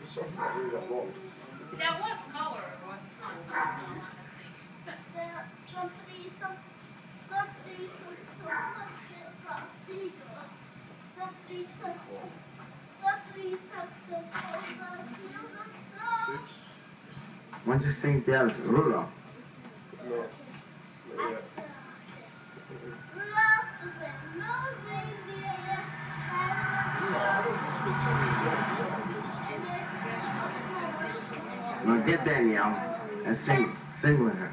The song's not really that long. Was color once upon a time, When you sing there's Rula. No. Not yet. No, I don't now get down, y'all, and sing, sing with her.